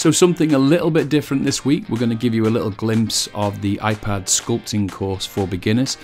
So something a little bit different this week, we're going to give you a little glimpse of the iPad sculpting course for beginners,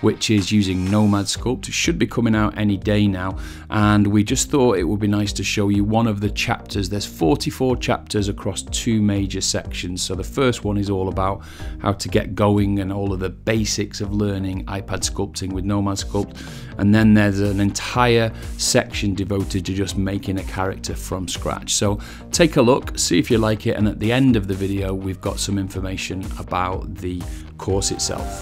which is using Nomad Sculpt. It should be coming out any day now, and we just thought it would be nice to show you one of the chapters. There's 44 chapters across two major sections. So the first one is all about how to get going and all of the basics of learning iPad sculpting with Nomad Sculpt. And then there's an entire section devoted to just making a character from scratch. So take a look, see if you like it, and at the end of the video, we've got some information about the course itself.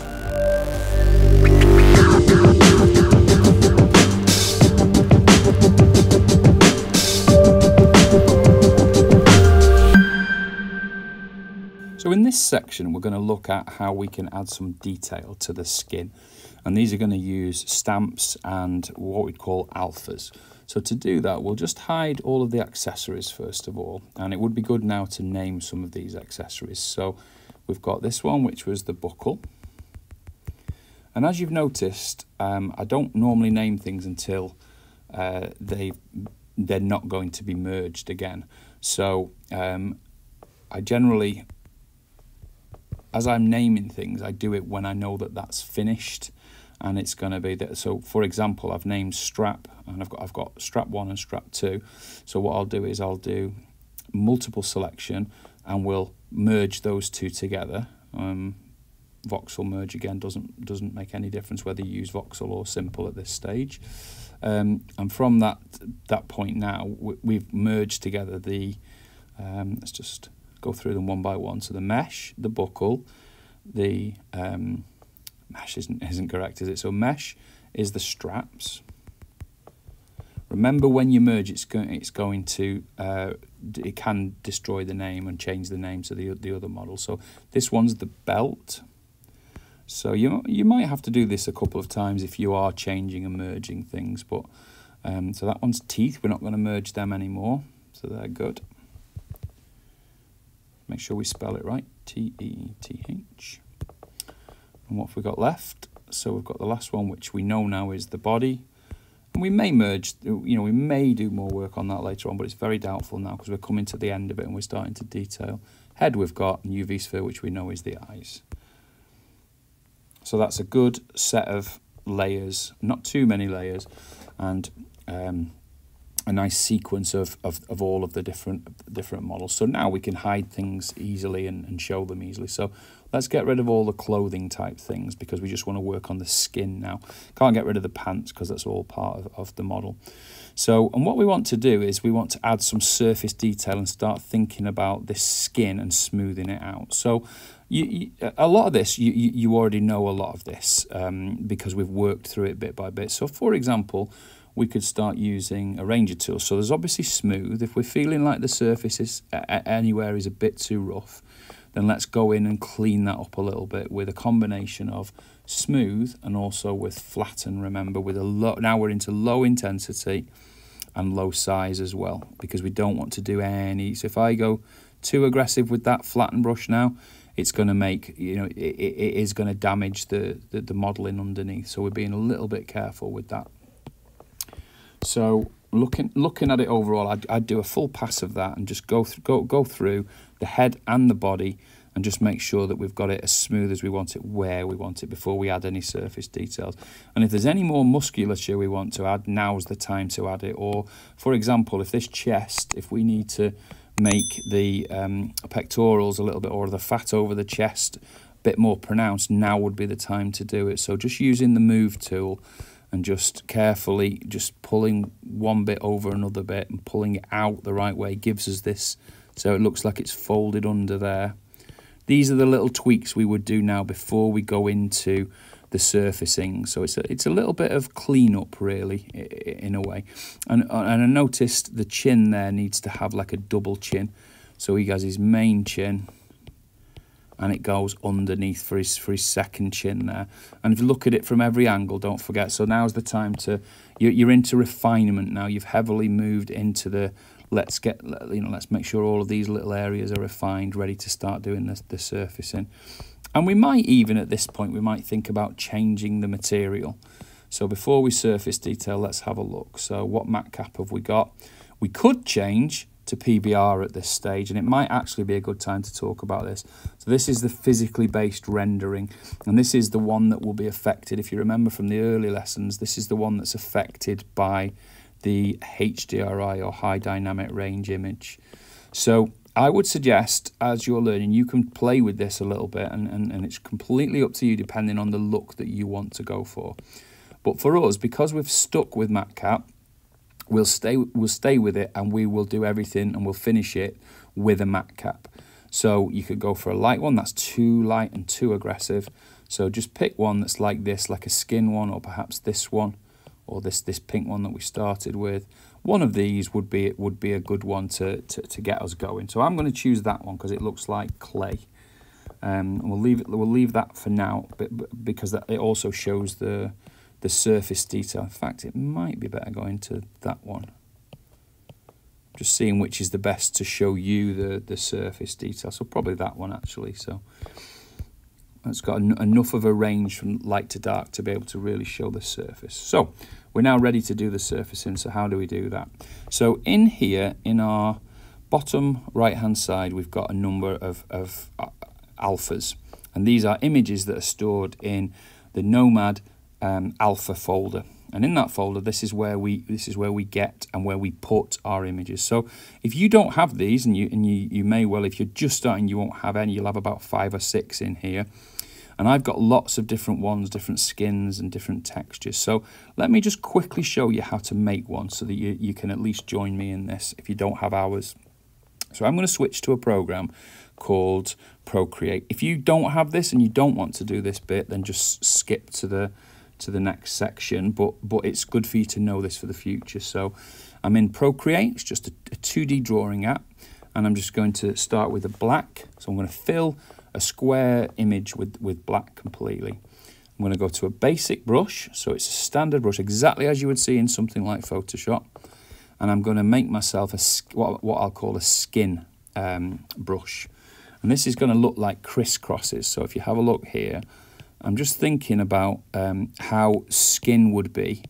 So in this section, we're going to look at how we can add some detail to the skin. And these are going to use stamps and what we'd call alphas. So to do that, we'll just hide all of the accessories first of all. And it would be good now to name some of these accessories. So we've got this one, which was the buckle. And as you've noticed, um, I don't normally name things until uh, they they're not going to be merged again. So um, I generally as I'm naming things, I do it when I know that that's finished and it's going to be that. So for example, I've named strap and I've got, I've got strap one and strap two. So what I'll do is I'll do multiple selection and we'll merge those two together. Um, voxel merge again doesn't doesn't make any difference whether you use voxel or simple at this stage. Um, and from that that point now, we've merged together the. Um, let's just go through them one by one. So the mesh, the buckle, the um, mesh isn't isn't correct, is it? So mesh is the straps. Remember when you merge, it's going it's going to uh, it can destroy the name and change the name to the the other model. So this one's the belt. So you you might have to do this a couple of times if you are changing and merging things. But um, so that one's teeth. We're not going to merge them anymore. So they're good. Make sure we spell it right. T-E-T-H. And what have we got left? So we've got the last one, which we know now is the body. And we may merge, you know, we may do more work on that later on, but it's very doubtful now because we're coming to the end of it and we're starting to detail. Head we've got, and UV sphere, which we know is the eyes. So that's a good set of layers, not too many layers, and um, a nice sequence of, of, of all of the different different models. So now we can hide things easily and, and show them easily. So let's get rid of all the clothing type things because we just want to work on the skin now. Can't get rid of the pants because that's all part of, of the model. So, and what we want to do is we want to add some surface detail and start thinking about this skin and smoothing it out. So you, you, a lot of this, you, you already know a lot of this um, because we've worked through it bit by bit. So for example, we could start using a ranger tool. So there's obviously smooth. If we're feeling like the surface is anywhere is a bit too rough, then let's go in and clean that up a little bit with a combination of smooth and also with flatten, remember, with a low, now we're into low intensity and low size as well, because we don't want to do any, so if I go too aggressive with that flatten brush now, it's going to make, you know, it, it is going to damage the, the, the modelling underneath. So we're being a little bit careful with that. So looking looking at it overall, I'd, I'd do a full pass of that and just go through go go through the head and the body and just make sure that we've got it as smooth as we want it where we want it before we add any surface details. And if there's any more musculature we want to add, now's the time to add it. Or, for example, if this chest, if we need to make the um, pectorals a little bit or the fat over the chest a bit more pronounced, now would be the time to do it. So just using the move tool and just carefully just pulling one bit over another bit and pulling it out the right way gives us this so it looks like it's folded under there. These are the little tweaks we would do now before we go into the surfacing. So it's a, it's a little bit of cleanup really in a way. And, and I noticed the chin there needs to have like a double chin. So he has his main chin and it goes underneath for his for his second chin there. And if you look at it from every angle, don't forget. So now's the time to you're, you're into refinement now. You've heavily moved into the let's get you know let's make sure all of these little areas are refined, ready to start doing the, the surfacing. And we might even at this point we might think about changing the material. So before we surface detail, let's have a look. So what mat cap have we got? We could change to PBR at this stage, and it might actually be a good time to talk about this. So this is the physically based rendering, and this is the one that will be affected. If you remember from the early lessons, this is the one that's affected by the HDRI or high dynamic range image. So I would suggest as you're learning, you can play with this a little bit, and, and, and it's completely up to you depending on the look that you want to go for. But for us, because we've stuck with MatCap, we'll stay we'll stay with it and we will do everything and we'll finish it with a matte MatCap. So you could go for a light one that's too light and too aggressive. So just pick one that's like this, like a skin one, or perhaps this one, or this this pink one that we started with. One of these would be it would be a good one to to, to get us going. So I'm going to choose that one because it looks like clay. Um, we'll leave it. We'll leave that for now, because that, it also shows the the surface detail. In fact, it might be better going to that one. Just seeing which is the best to show you the, the surface detail. So probably that one actually. So it's got en enough of a range from light to dark to be able to really show the surface. So we're now ready to do the surfacing. So how do we do that? So in here, in our bottom right hand side, we've got a number of, of uh, alphas. And these are images that are stored in the Nomad um, alpha folder. And in that folder, this is where we this is where we get and where we put our images. So if you don't have these, and you and you, you may well, if you're just starting, you won't have any. You'll have about five or six in here. And I've got lots of different ones, different skins and different textures. So let me just quickly show you how to make one so that you, you can at least join me in this if you don't have ours. So I'm going to switch to a program called Procreate. If you don't have this and you don't want to do this bit, then just skip to the to the next section, but, but it's good for you to know this for the future. So I'm in Procreate, it's just a, a 2D drawing app, and I'm just going to start with a black. So I'm going to fill a square image with, with black completely. I'm going to go to a basic brush, so it's a standard brush, exactly as you would see in something like Photoshop. And I'm going to make myself a what, what I'll call a skin um, brush. And this is going to look like crisscrosses. So if you have a look here, I'm just thinking about um, how skin would be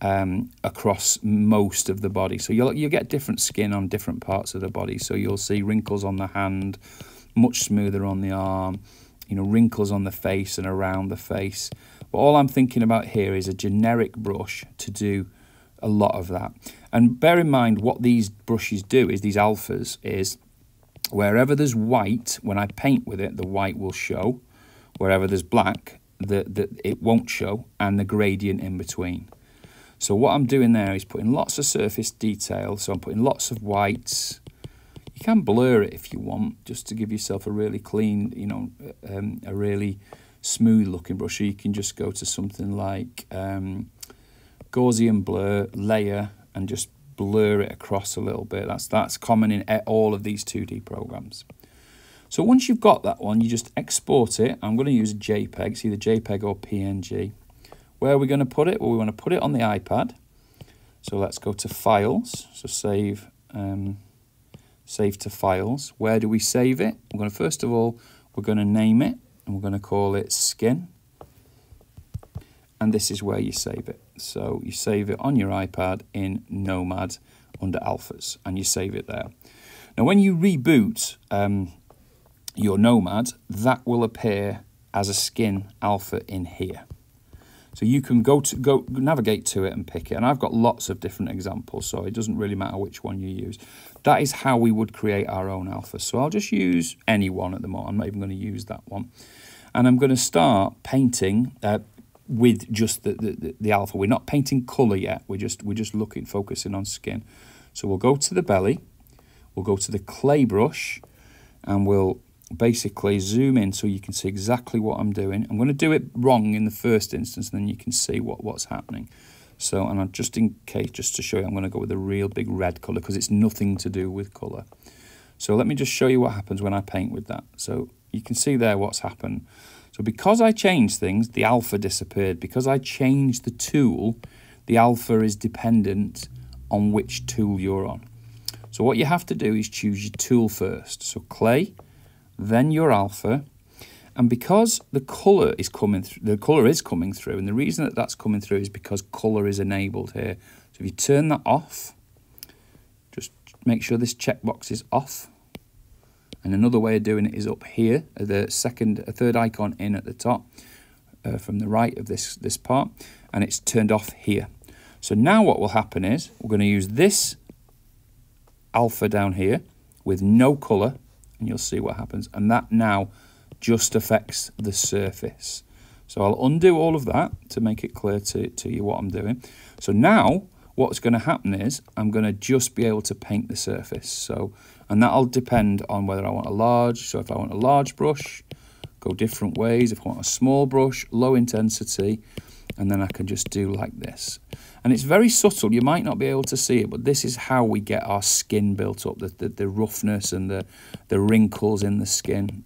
um, across most of the body. So you'll you get different skin on different parts of the body. So you'll see wrinkles on the hand, much smoother on the arm, you know, wrinkles on the face and around the face. But all I'm thinking about here is a generic brush to do a lot of that. And bear in mind what these brushes do is these alphas is wherever there's white, when I paint with it, the white will show wherever there's black, the, the, it won't show, and the gradient in between. So what I'm doing there is putting lots of surface detail. So I'm putting lots of whites. You can blur it if you want, just to give yourself a really clean, you know, um, a really smooth looking brush. Or you can just go to something like um, Gaussian blur, layer, and just blur it across a little bit. That's, that's common in all of these 2D programs. So once you've got that one, you just export it. I'm going to use JPEG, it's either JPEG or PNG. Where are we going to put it? Well, we want to put it on the iPad. So let's go to Files. So save, um, save to Files. Where do we save it? We're going to first of all, we're going to name it, and we're going to call it Skin. And this is where you save it. So you save it on your iPad in Nomad under Alphas, and you save it there. Now, when you reboot um, your Nomad, that will appear as a skin alpha in here. So you can go to go navigate to it and pick it. And I've got lots of different examples, so it doesn't really matter which one you use. That is how we would create our own alpha. So I'll just use any one at the moment. I'm not even going to use that one. And I'm going to start painting uh, with just the, the, the alpha. We're not painting colour yet. We're just, we're just looking, focusing on skin. So we'll go to the belly. We'll go to the clay brush and we'll basically zoom in so you can see exactly what I'm doing. I'm going to do it wrong in the first instance and then you can see what, what's happening. So, and I'm just in case, just to show you, I'm going to go with a real big red colour because it's nothing to do with colour. So let me just show you what happens when I paint with that. So you can see there what's happened. So because I changed things, the alpha disappeared. Because I changed the tool, the alpha is dependent on which tool you're on. So what you have to do is choose your tool first. So clay, then your alpha. And because the color is coming through, the color is coming through, and the reason that that's coming through is because color is enabled here. So if you turn that off, just make sure this checkbox is off. And another way of doing it is up here, the second, a third icon in at the top uh, from the right of this, this part, and it's turned off here. So now what will happen is we're going to use this alpha down here with no colour, and you'll see what happens. And that now just affects the surface. So I'll undo all of that to make it clear to, to you what I'm doing. So now what's going to happen is I'm going to just be able to paint the surface. So, and that'll depend on whether I want a large. So if I want a large brush, go different ways. If I want a small brush, low intensity, and then I can just do like this. And it's very subtle. You might not be able to see it, but this is how we get our skin built up, the, the, the roughness and the, the wrinkles in the skin.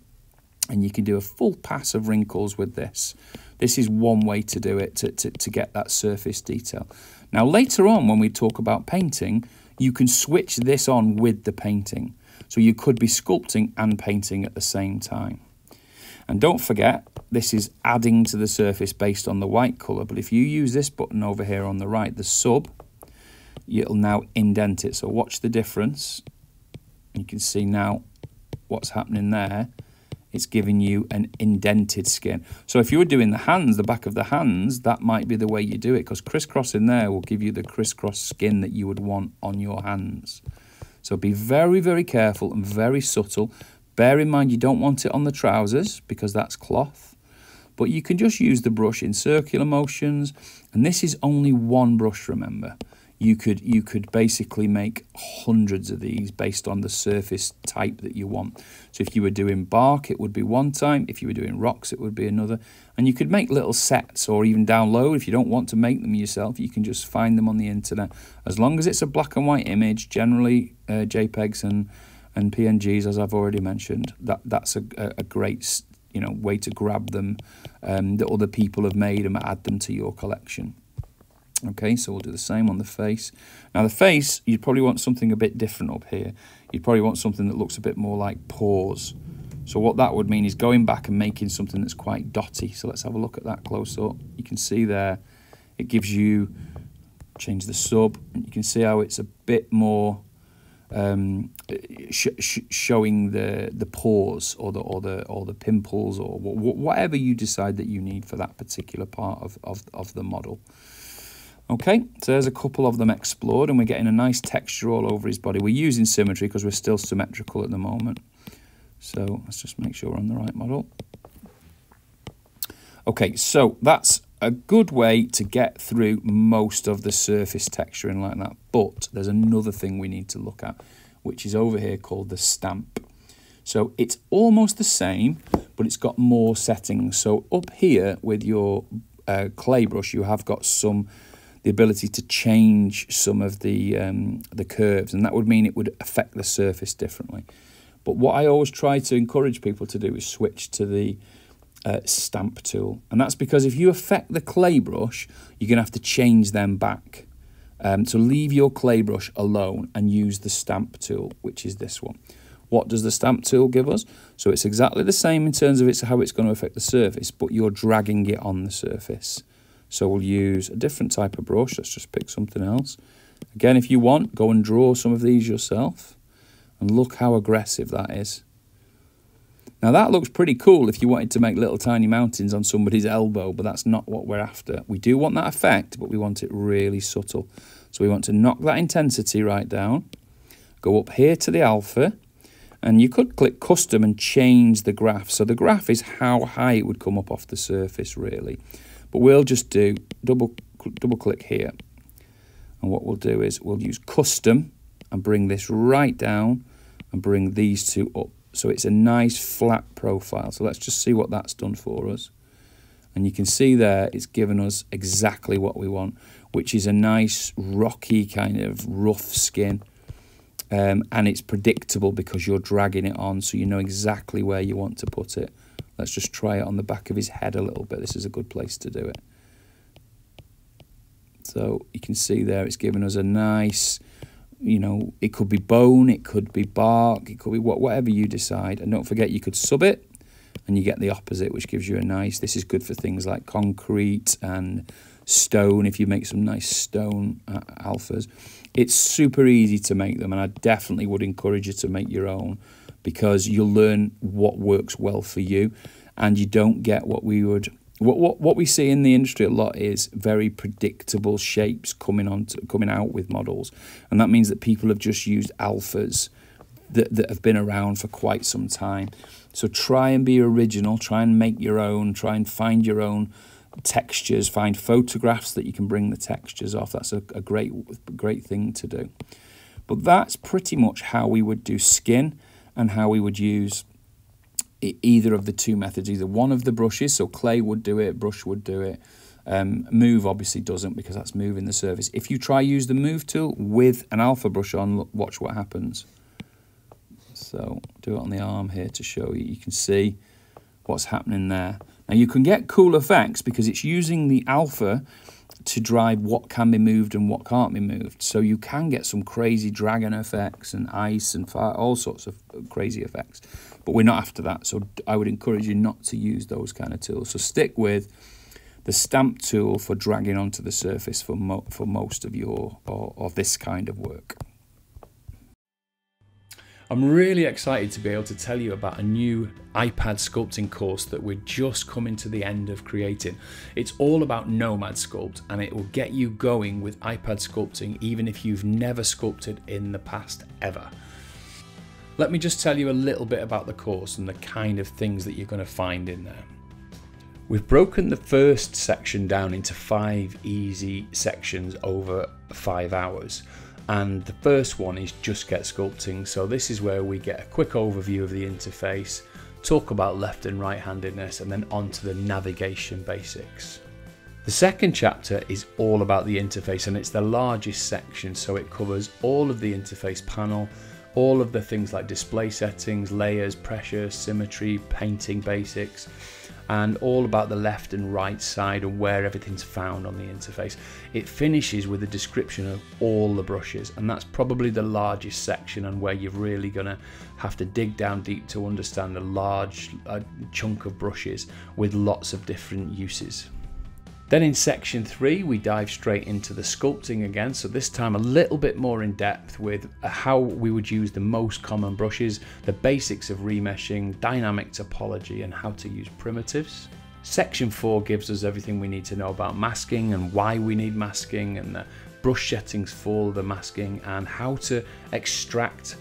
And you can do a full pass of wrinkles with this. This is one way to do it, to, to, to get that surface detail. Now, later on, when we talk about painting, you can switch this on with the painting. So you could be sculpting and painting at the same time. And don't forget, this is adding to the surface based on the white colour. But if you use this button over here on the right, the sub, it'll now indent it. So watch the difference. You can see now what's happening there it's giving you an indented skin. So if you were doing the hands, the back of the hands, that might be the way you do it because crisscross in there will give you the crisscross skin that you would want on your hands. So be very, very careful and very subtle. Bear in mind you don't want it on the trousers because that's cloth. But you can just use the brush in circular motions. And this is only one brush, remember you could you could basically make hundreds of these based on the surface type that you want. So if you were doing bark, it would be one time. If you were doing rocks, it would be another. And you could make little sets or even download. If you don't want to make them yourself, you can just find them on the internet. As long as it's a black and white image, generally uh, JPEGs and and PNGs, as I've already mentioned, that that's a, a great you know way to grab them um, that other people have made and add them to your collection. Okay, so we'll do the same on the face. Now the face, you'd probably want something a bit different up here. You'd probably want something that looks a bit more like pores. So what that would mean is going back and making something that's quite dotty. So let's have a look at that close up. You can see there, it gives you, change the sub, and you can see how it's a bit more um, sh sh showing the the pores or the or the or the pimples or whatever you decide that you need for that particular part of, of, of the model. Okay, so there's a couple of them explored and we're getting a nice texture all over his body. We're using symmetry because we're still symmetrical at the moment. So let's just make sure we're on the right model. Okay, so that's a good way to get through most of the surface texturing like that. But there's another thing we need to look at, which is over here called the stamp. So it's almost the same, but it's got more settings. So up here with your uh, clay brush, you have got some the ability to change some of the um, the curves, and that would mean it would affect the surface differently. But what I always try to encourage people to do is switch to the uh, stamp tool, and that's because if you affect the clay brush, you're going to have to change them back. Um, so leave your clay brush alone and use the stamp tool, which is this one. What does the stamp tool give us? So it's exactly the same in terms of it's how it's going to affect the surface, but you're dragging it on the surface. So we'll use a different type of brush. Let's just pick something else. Again, if you want, go and draw some of these yourself. And look how aggressive that is. Now that looks pretty cool if you wanted to make little tiny mountains on somebody's elbow, but that's not what we're after. We do want that effect, but we want it really subtle. So we want to knock that intensity right down, go up here to the alpha, and you could click custom and change the graph. So the graph is how high it would come up off the surface really. But we'll just do double, double click here. And what we'll do is we'll use custom and bring this right down and bring these two up. So it's a nice flat profile. So let's just see what that's done for us. And you can see there it's given us exactly what we want, which is a nice rocky kind of rough skin. Um, and it's predictable because you're dragging it on so you know exactly where you want to put it. Let's just try it on the back of his head a little bit. This is a good place to do it. So you can see there it's given us a nice, you know, it could be bone, it could be bark, it could be what, whatever you decide. And don't forget you could sub it and you get the opposite, which gives you a nice, this is good for things like concrete and stone, if you make some nice stone uh, alphas. It's super easy to make them, and I definitely would encourage you to make your own because you'll learn what works well for you, and you don't get what we would. What, what, what we see in the industry a lot is very predictable shapes coming on to, coming out with models, and that means that people have just used alphas that, that have been around for quite some time. So try and be original, try and make your own, try and find your own textures, find photographs that you can bring the textures off. That's a, a great, great thing to do. But that's pretty much how we would do skin and how we would use either of the two methods, either one of the brushes, so clay would do it, brush would do it. Um, move obviously doesn't because that's moving the surface. If you try use the move tool with an alpha brush on, look, watch what happens. So do it on the arm here to show you. You can see what's happening there. Now you can get cool effects because it's using the alpha to drive what can be moved and what can't be moved. So you can get some crazy dragon effects and ice and fire, all sorts of crazy effects. But we're not after that. So I would encourage you not to use those kind of tools. So stick with the stamp tool for dragging onto the surface for, mo for most of your or, or this kind of work. I'm really excited to be able to tell you about a new iPad sculpting course that we're just coming to the end of creating. It's all about Nomad Sculpt and it will get you going with iPad sculpting even if you've never sculpted in the past ever. Let me just tell you a little bit about the course and the kind of things that you're going to find in there. We've broken the first section down into five easy sections over five hours and the first one is just get sculpting. So this is where we get a quick overview of the interface talk about left and right handedness and then on to the navigation basics. The second chapter is all about the interface and it's the largest section. So it covers all of the interface panel all of the things like display settings layers pressure symmetry painting basics and all about the left and right side and where everything's found on the interface. It finishes with a description of all the brushes and that's probably the largest section and where you're really going to have to dig down deep to understand a large uh, chunk of brushes with lots of different uses. Then in section three, we dive straight into the sculpting again. So this time a little bit more in depth with how we would use the most common brushes, the basics of remeshing, dynamic topology, and how to use primitives. Section four gives us everything we need to know about masking and why we need masking and the brush settings for the masking and how to extract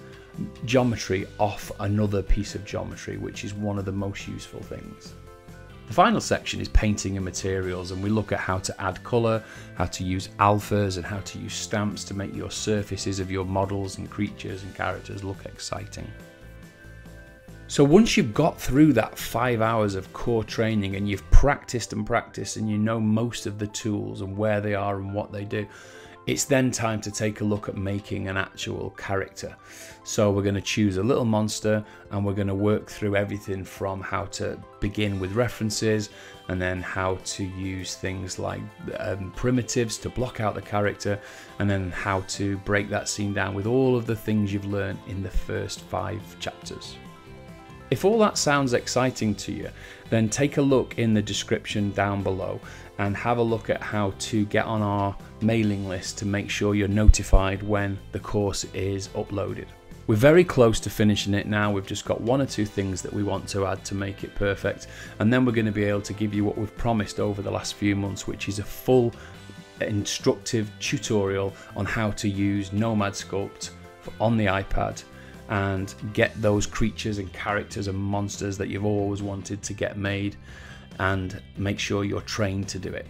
geometry off another piece of geometry, which is one of the most useful things. The final section is painting and materials and we look at how to add colour, how to use alphas and how to use stamps to make your surfaces of your models and creatures and characters look exciting. So once you've got through that five hours of core training and you've practiced and practiced and you know most of the tools and where they are and what they do, it's then time to take a look at making an actual character. So we're going to choose a little monster and we're going to work through everything from how to begin with references and then how to use things like um, primitives to block out the character and then how to break that scene down with all of the things you've learned in the first five chapters. If all that sounds exciting to you, then take a look in the description down below and have a look at how to get on our mailing list to make sure you're notified when the course is uploaded. We're very close to finishing it now. We've just got one or two things that we want to add to make it perfect. And then we're going to be able to give you what we've promised over the last few months, which is a full instructive tutorial on how to use Nomad Sculpt on the iPad and get those creatures and characters and monsters that you've always wanted to get made and make sure you're trained to do it.